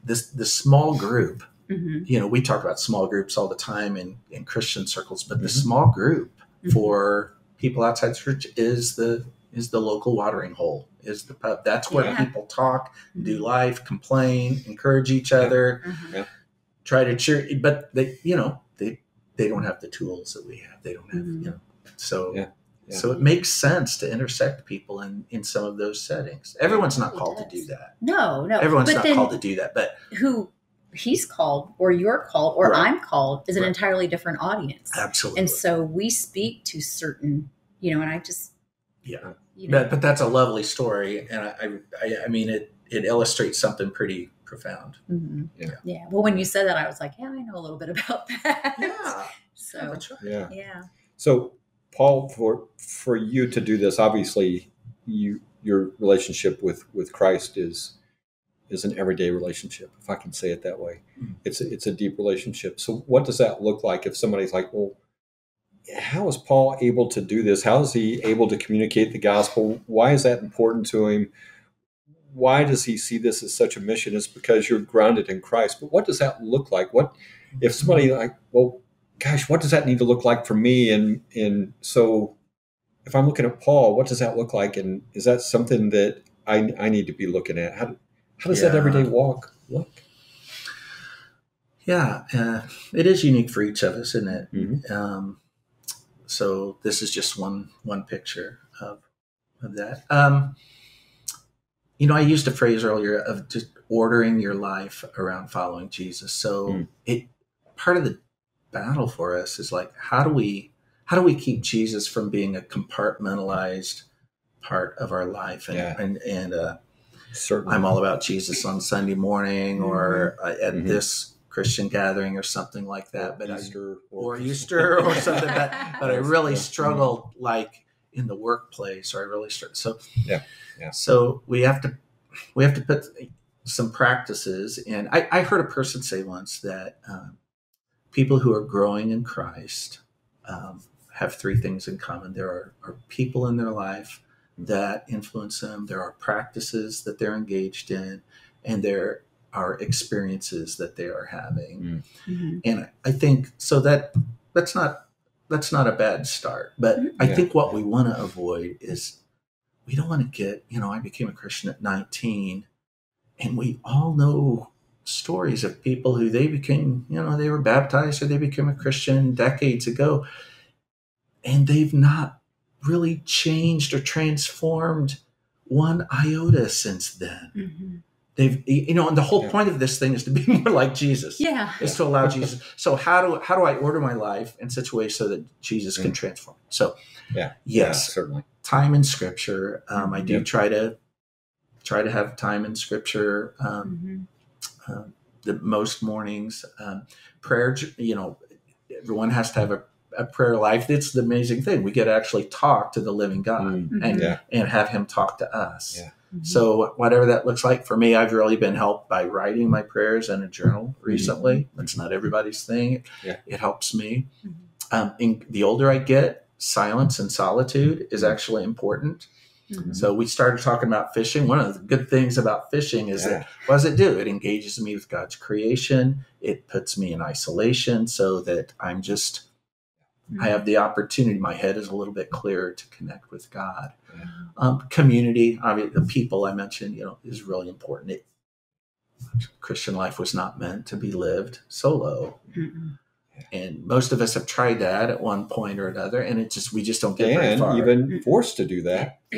this the small group Mhm, you know, we talk about small groups all the time in, in Christian circles, but the Mhm. small group mhm. for people outside church is the is the local watering hole, is the pub. That's where Yeah. people talk, do life, complain, encourage each other, Mhm. try to cheer. But they, you know, they they don't have the tools that we have. They don't have, Mhm. you know. So Yeah. Yeah. so it makes sense to intersect people in in some of those settings. Everyone's not called to do that. No, no. Everyone's but not called to do that. But who he's called or you're called or Right. I'm called is an Right. entirely different audience. absolutely, And so we speak to certain, you know, and I just, yeah. you know, But, but that's a lovely story, and I, I, I mean, it it illustrates something pretty profound. mhm. Yeah. yeah. Well, when you said that, I was like, yeah, I know a little bit about that. Yeah, So, that's right. Yeah. yeah. So, Paul, for for you to do this, obviously, you your relationship with with Christ is is an everyday relationship, if I can say it that way. Mhm. It's a, it's a deep relationship. So, what does that look like if somebody's like, well, how is Paul able to do this? How is he able to communicate the gospel? Why is that important to him? Why does he see this as such a mission? It's because you're grounded in Christ. But what does that look like? What if somebody like, well, gosh, what does that need to look like for me? And and so, if I'm looking at Paul, what does that look like? And is that something that I I need to be looking at? How how does that everyday walk look? Yeah, uh, it is unique for each of us, isn't it? Mhm. Um, so this is just one one picture of of that. Um, you know, I used a phrase earlier of just ordering your life around following Jesus. So Mm. it part of the battle for us is like how do we how do we keep Jesus from being a compartmentalized part of our life and Yeah. and and uh, Certainly, I'm all about Jesus on Sunday morning or uh, at Mhm. this Christian gathering or something like that. But I, Easter or Easter or something. But, but I really Yeah. struggled like in the workplace, or I really struggled. So Yeah. Yeah. So we have to we have to put some practices in. I, I heard a person say once that um, people who are growing in Christ um, have three things in common. There are, are people in their life that influence them. There are practices that they're engaged in, and there are experiences that they are having. Mhm. And I- I think so that that's not that's not a bad start. But I Yeah. think what we want to avoid is we don't want to get, you know, I became a Christian at 19 and we all know stories of people who they became, you know, they were baptized or they became a Christian decades ago and they've not really changed or transformed one iota since then. Mhm. They've, you know, and the whole Yeah. point of this thing is to be more like Jesus Yeah. is to allow Jesus. So how do how do I order my life in such a way so that Jesus can transform? So Yeah. yes, certainly. time in Scripture. Um, I do Yep. try to try to have time in Scripture. Um, mm-hmm. uh, the most mornings, um, prayer. You know, everyone has to have a, a, prayer life. It's the amazing thing. We get to actually talk to the living God mm-hmm. and yeah. and have Him talk to us. Yeah. Mm-hmm. So whatever that looks like for me, I've really been helped by writing my prayers in a journal mm-hmm. recently. Mm-hmm. That's not everybody's thing. Yeah. It helps me. Mm-hmm. Um, the older I get, silence and solitude is actually important. Mm-hmm. So we started talking about fishing. One of the good things about fishing is yeah. that what does it do? It engages me with God's creation. It puts me in isolation so that I'm just. I have the opportunity. My head is a little bit clearer to connect with God. Yeah. Um, community, I mean, the people I mentioned, you know, is really important. It, Christian life was not meant to be lived solo. Mm-hmm and most of us have tried that at one point or another, and it just we just don't get and very far. even forced to do that.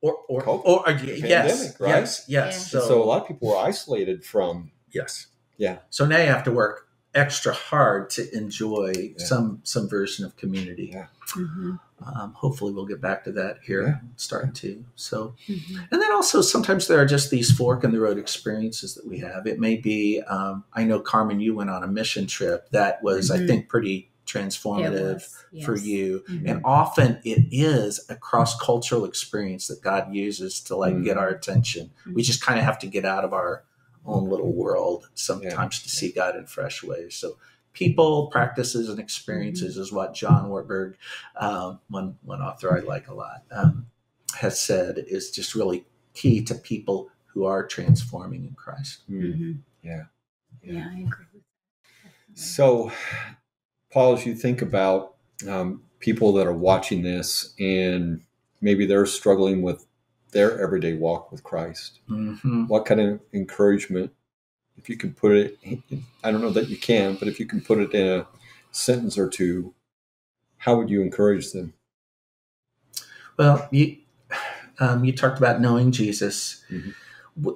or or, or, or uh, yes, right? yes, yes. Yeah. So, so a lot of people were isolated from. Yes. Yeah. So now you have to work extra hard to enjoy yeah. some some version of community. Yeah. Mm-hmm. Um, hopefully, we'll get back to that here, yeah. starting to. So, mm-hmm. and then also sometimes there are just these fork in the road experiences that we have. It may be, um, I know Carmen, you went on a mission trip that was, mm-hmm. I think, pretty transformative yes. for you. Mm-hmm. And often it is a cross cultural experience that God uses to like get our attention. We mm-hmm. just kind of have to get out of our own little world sometimes yeah. to see God in fresh ways. So people, practices, and experiences mm-hmm. is what John Ortberg, um, one one author I like a lot, um, has said is just really key to people who are transforming in Christ. Mm-hmm. mm-hmm. Yeah. yeah, yeah, I agree. So, Paul, as you think about um, people that are watching this and maybe they're struggling with their everyday walk with Christ, mm-hmm. what kind of encouragement if you can put it, I don't know that you can, but if you can put it in a sentence or two, how would you encourage them? Well, you um, you talked about knowing Jesus. Mm-hmm.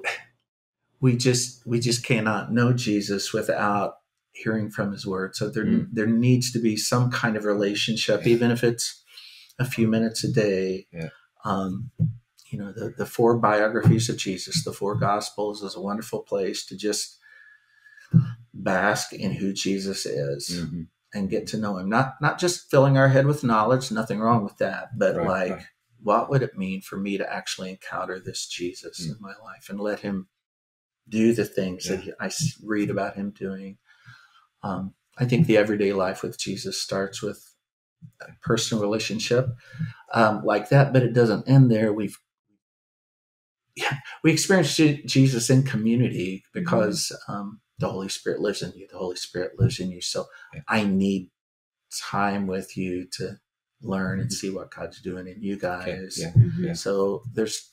We just we just cannot know Jesus without hearing from His Word. So there mm-hmm. there needs to be some kind of relationship, yeah. even if it's a few minutes a day. Yeah. Um, you know the, the four biographies of jesus the four gospels is a wonderful place to just bask in who jesus is mm-hmm. and get to know him not not just filling our head with knowledge nothing wrong with that but right, like right. what would it mean for me to actually encounter this jesus mm-hmm. in my life and let him do the things yeah. that he, i read about him doing um, i think the everyday life with jesus starts with a personal relationship um, like that but it doesn't end there we've yeah, we experience Jesus in community because mm-hmm. um, the Holy Spirit lives in you. The Holy Spirit lives in you. So yeah. I need time with you to learn and mm-hmm. see what God's doing in you guys. Okay. Yeah. Mm-hmm. So there's,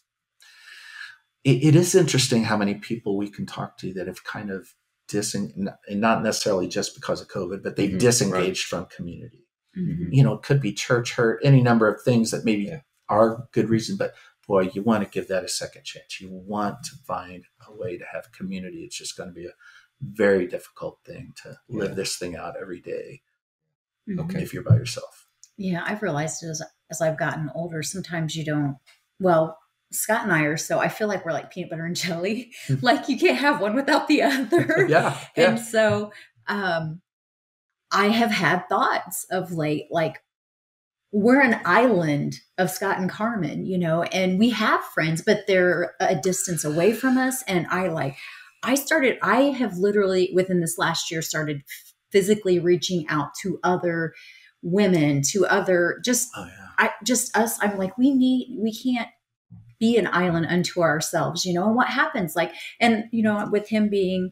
it, it is interesting how many people we can talk to that have kind of disengaged, and not necessarily just because of COVID, but they mm-hmm. disengaged right. from community. Mm-hmm. You know, it could be church hurt, any number of things that maybe yeah. are good reason, but boy, you want to give that a second chance. You want to find a way to have community. It's just going to be a very difficult thing to live yeah. this thing out every day okay. if you're by yourself. Yeah, I've realized as as I've gotten older, sometimes you don't. Well, Scott and I are so I feel like we're like peanut butter and jelly. like you can't have one without the other. yeah, yeah. And so um I have had thoughts of late like we're an island of Scott and Carmen, you know, and we have friends, but they're a distance away from us. And I like, I started, I have literally within this last year started physically reaching out to other women, to other, just, oh, yeah. I just us. I'm like, we need, we can't be an island unto ourselves, you know, and what happens like, and, you know, with him being,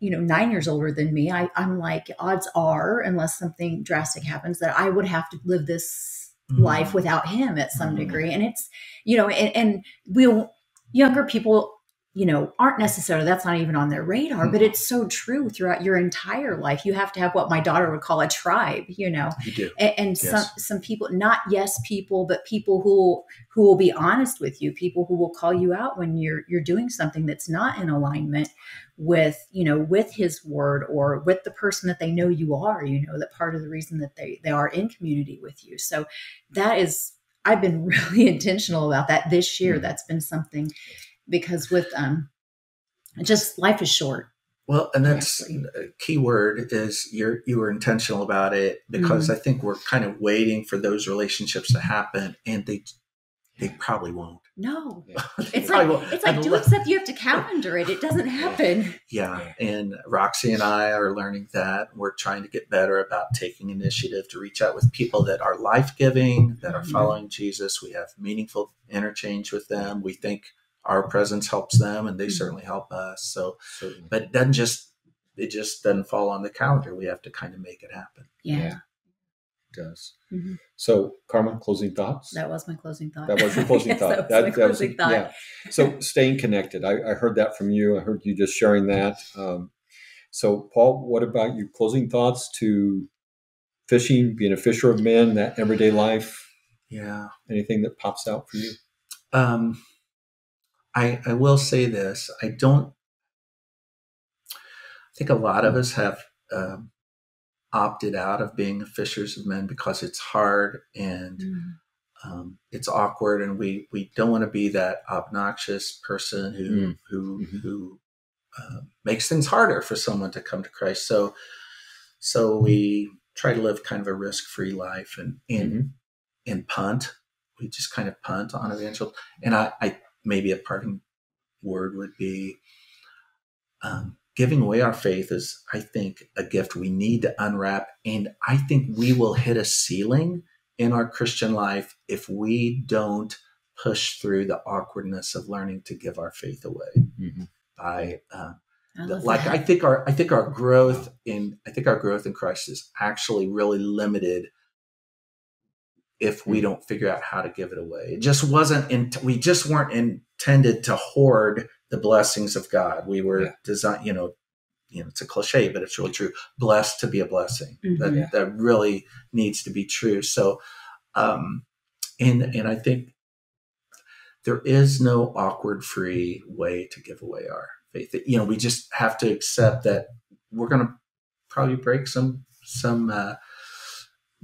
you know, nine years older than me, I, I'm like, odds are, unless something drastic happens, that I would have to live this mm-hmm. life without him at some mm-hmm. degree. And it's, you know, and, and we'll, younger people you know, aren't necessarily, that's not even on their radar, mm-hmm. but it's so true throughout your entire life. You have to have what my daughter would call a tribe, you know, you do. and, and yes. some, some people, not yes people, but people who, who will be honest with you, people who will call you out when you're, you're doing something that's not in alignment with, you know, with his word or with the person that they know you are, you know, that part of the reason that they, they are in community with you. So that is, I've been really intentional about that this year. Mm-hmm. That's been something because with um, just life is short. Well, and that's a key word is you're you were intentional about it because mm-hmm. I think we're kind of waiting for those relationships to happen, and they they probably won't. No, it's like won't. it's like doing stuff you have to calendar it. It doesn't happen. Yeah, and Roxy and I are learning that we're trying to get better about taking initiative to reach out with people that are life giving, that are mm-hmm. following Jesus. We have meaningful interchange with them. We think our presence helps them, and they mm-hmm. certainly help us. So, certainly. but then just it just doesn't fall on the calendar. We have to kind of make it happen. Yeah. yeah does. Mm-hmm. So, Carmen, closing thoughts? That was my closing thought. That was your closing yes, thought. that, that, my that closing was, thought. Yeah. So, staying connected. I, I, heard that from you. I heard you just sharing that. Um, so, Paul, what about you? Closing thoughts to fishing, being a fisher of men, that everyday life? Yeah. Anything that pops out for you? Um, I, I will say this. I don't I think a lot of us have um, opted out of being fishers of men because it's hard and mm. um, it's awkward, and we we don't want to be that obnoxious person who mm. who mm-hmm. who uh, makes things harder for someone to come to Christ. So so we try to live kind of a risk free life and and mm-hmm. and punt. We just kind of punt on evangelism. And I, I maybe a parting word would be um, giving away our faith is, I think, a gift we need to unwrap. And I think we will hit a ceiling in our Christian life if we don't push through the awkwardness of learning to give our faith away. Mm-hmm. By uh, I like that. I think our I think our growth in I think our growth in Christ is actually really limited if we mm-hmm. don't figure out how to give it away. It just wasn't in, we just weren't intended to hoard the blessings of God. We were yeah. designed, you know, you know, it's a cliche, but it's really true. Blessed to be a blessing. Mm-hmm. That yeah. that really needs to be true. So, um, and and I think there is no awkward free way to give away our faith. You know, we just have to accept that we're going to probably break some some uh,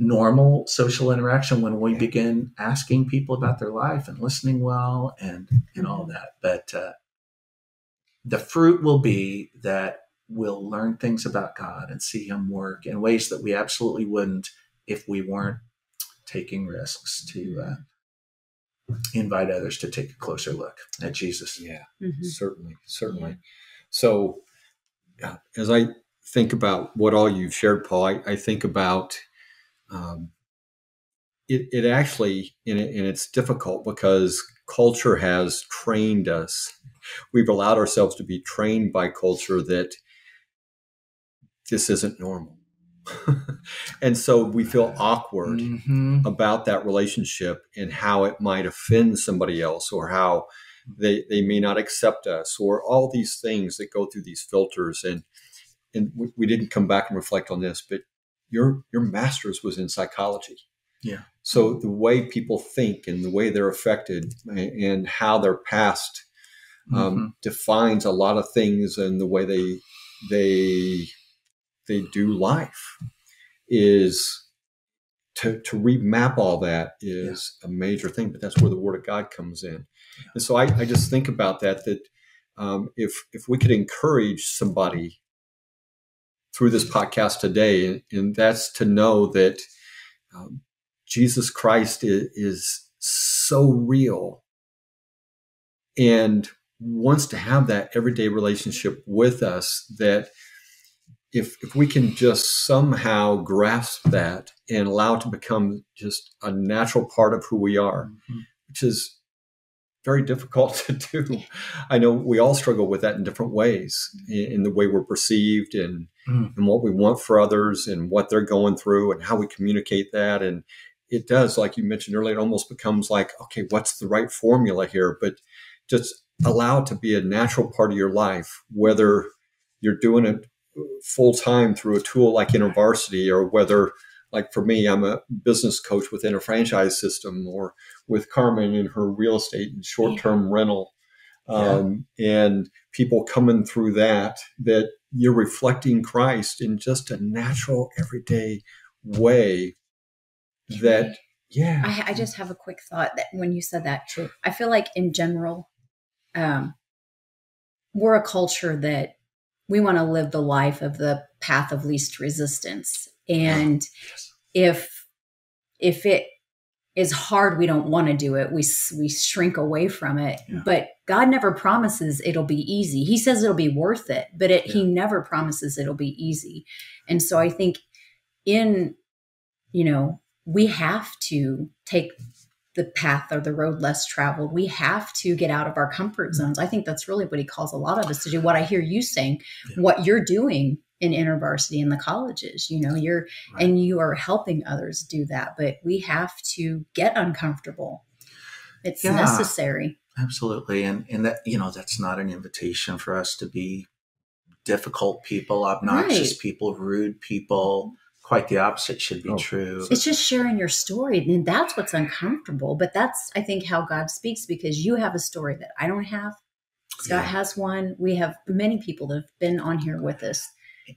normal social interaction when we begin asking people about their life and listening well and and all mm-hmm. that. But uh, the fruit will be that we'll learn things about God and see Him work in ways that we absolutely wouldn't if we weren't taking risks to uh, invite others to take a closer look at Jesus. Yeah, mm-hmm. certainly, certainly. Yeah. So, as I think about what all you've shared, Paul, I, I think about um, it, it actually, and, it, and it's difficult because culture has trained us we've allowed ourselves to be trained by culture that this isn't normal. and so we feel awkward mm-hmm. about that relationship and how it might offend somebody else or how they, they may not accept us or all these things that go through these filters and and we, we didn't come back and reflect on this but your your master's was in psychology yeah so the way people think and the way they're affected and how their past um, mm-hmm. defines a lot of things and the way they they they do life is to to remap all that is yeah. a major thing but that's where the word of god comes in yeah. and so I, I just think about that that um, if if we could encourage somebody through this podcast today and, and that's to know that um, jesus christ is, is so real and wants to have that everyday relationship with us that if if we can just somehow grasp that and allow it to become just a natural part of who we are mm-hmm. which is very difficult to do. I know we all struggle with that in different ways in, in the way we're perceived and mm. and what we want for others and what they're going through and how we communicate that. And it does like you mentioned earlier it almost becomes like okay what's the right formula here? But just allow it to be a natural part of your life, whether you're doing it full time through a tool like InterVarsity or whether like for me, I'm a business coach within a franchise system or with Carmen in her real estate and short term yeah. rental. Um, yeah. and people coming through that, that you're reflecting Christ in just a natural, everyday way that, yeah. I, I just have a quick thought that when you said that, I feel like in general, um, we're a culture that we want to live the life of the path of least resistance. And if if it is hard, we don't want to do it. We we shrink away from it. Yeah. But God never promises it'll be easy. He says it'll be worth it, but it, yeah. He never promises it'll be easy. And so I think in you know we have to take the path or the road less traveled. We have to get out of our comfort mm-hmm. zones. I think that's really what he calls a lot of us to do. What I hear you saying, yeah. what you're doing in InterVarsity in the colleges, you know, you're right. and you are helping others do that. But we have to get uncomfortable. It's yeah, necessary. Absolutely. And and that, you know, that's not an invitation for us to be difficult people, obnoxious right. people, rude people quite the opposite should be oh. true. It's just sharing your story. And that's what's uncomfortable. But that's, I think, how God speaks because you have a story that I don't have. Scott yeah. has one. We have many people that have been on here with us.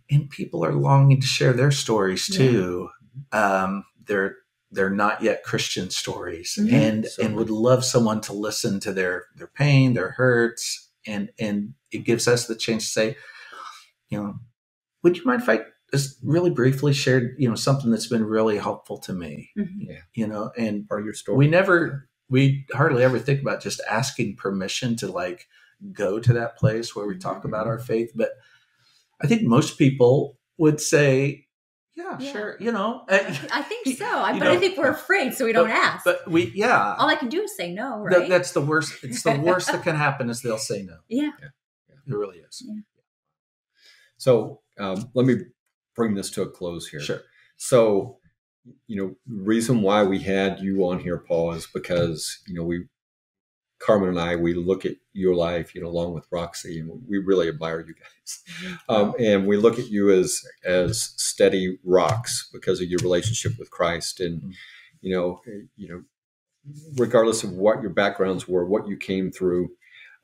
And people are longing to share their stories too. Yeah. Um, they're they're not yet Christian stories, mm-hmm. and so and would love someone to listen to their their pain, their hurts, and and it gives us the chance to say, you know, would you mind if I just really briefly shared, you know, something that's been really helpful to me. Mm-hmm. Yeah. You know, and part of your story. We never we hardly ever think about just asking permission to like go to that place where we talk mm-hmm. about our faith. But I think most people would say, yeah, yeah. sure. You know, I think so. but know, I think we're afraid, so we don't but, ask. But we, yeah. All I can do is say no, right? That, that's the worst. It's the worst that can happen is they'll say no. Yeah. yeah. It really is. Yeah. So um, let me bring this to a close here. Sure. So, you know, the reason why we had you on here, Paul, is because, you know, we, Carmen and I, we look at your life, you know, along with Roxy, and we really admire you guys. Mm-hmm. Um, and we look at you as as steady rocks because of your relationship with Christ, and mm-hmm. you know, you know, regardless of what your backgrounds were, what you came through,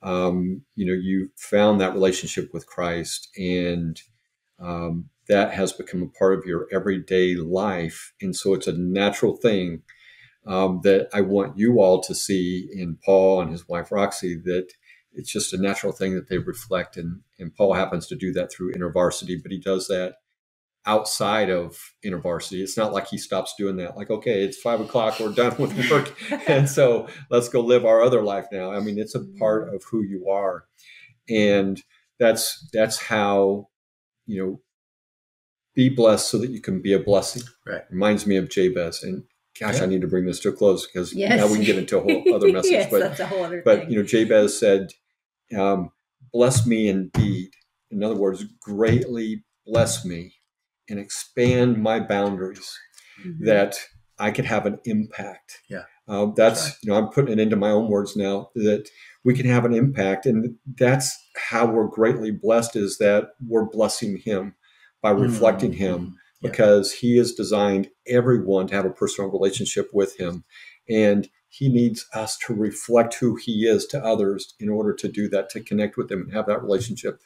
um, you know, you found that relationship with Christ, and um, that has become a part of your everyday life. And so it's a natural thing um, that I want you all to see in Paul and his wife Roxy that it's just a natural thing that they reflect. And, and Paul happens to do that through InterVarsity, but he does that outside of InterVarsity. It's not like he stops doing that. Like, okay, it's five o'clock, we're done with work. and so let's go live our other life now. I mean, it's a part of who you are. And that's that's how, you know, be blessed so that you can be a blessing. Right. Reminds me of Jabez. And gosh, yeah. I need to bring this to a close because yes. now we can get into a whole other message. yes, but, that's a whole other but thing. you know, Jabez said, um, bless me indeed. In other words, greatly bless me and expand my boundaries mm-hmm. that I could have an impact. Yeah. Um, that's, right. you know, I'm putting it into my own words now that we can have an impact. And that's how we're greatly blessed is that we're blessing him by mm-hmm. reflecting mm-hmm. him because he has designed everyone to have a personal relationship with him. And he needs us to reflect who he is to others in order to do that, to connect with them and have that relationship.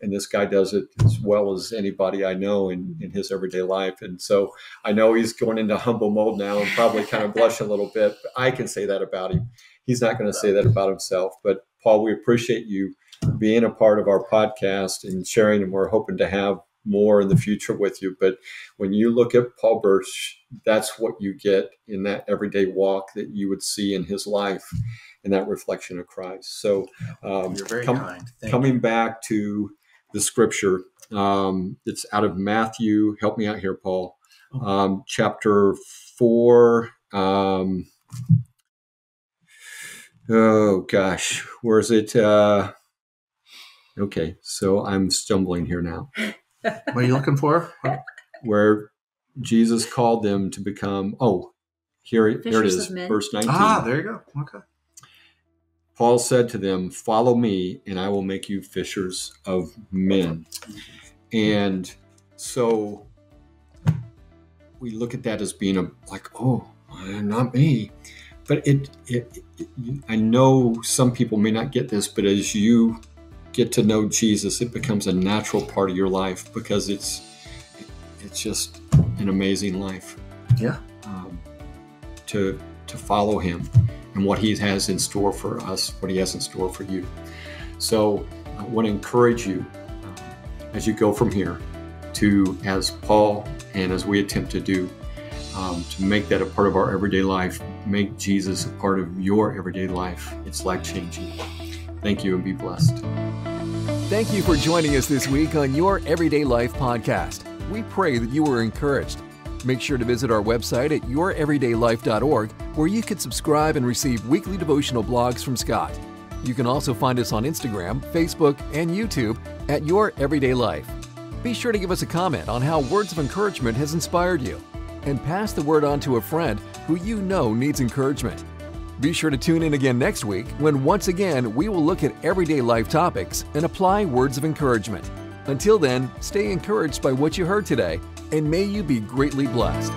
And this guy does it as well as anybody I know in, in his everyday life. And so I know he's going into humble mode now and probably kind of blush a little bit. But I can say that about him. He's not going to say that about himself. But Paul, we appreciate you being a part of our podcast and sharing, and we're hoping to have more in the future with you. But when you look at Paul Bertsch, that's what you get in that everyday walk that you would see in his life and that reflection of Christ. So, um, you're very com- kind. Thank coming you. back to the scripture, um, it's out of Matthew. Help me out here, Paul. Oh. Um, chapter four. Um, oh gosh, where is it? Uh, okay, so I'm stumbling here now. What are you looking for? Where Jesus called them to become, oh, here, here it is, verse 19. Ah, there you go. Okay. Paul said to them, Follow me, and I will make you fishers of men. And so we look at that as being a like, oh, not me. But it, it, it, I know some people may not get this, but as you get to know Jesus, it becomes a natural part of your life because it's it's just an amazing life. Yeah. Um, to to follow Him, and what He has in store for us, what He has in store for you. So I want to encourage you uh, as you go from here to, as Paul and as we attempt to do, um, to make that a part of our everyday life, make Jesus a part of your everyday life. It's life changing. Thank you and be blessed. Thank you for joining us this week on Your Everyday Life podcast. We pray that you were encouraged. Make sure to visit our website at youreverydaylife.org where you can subscribe and receive weekly devotional blogs from Scott. You can also find us on Instagram, Facebook, and YouTube at Your Everyday Life. Be sure to give us a comment on how words of encouragement has inspired you and pass the word on to a friend who you know needs encouragement. Be sure to tune in again next week when once again we will look at everyday life topics and apply words of encouragement. Until then, stay encouraged by what you heard today, and may you be greatly blessed.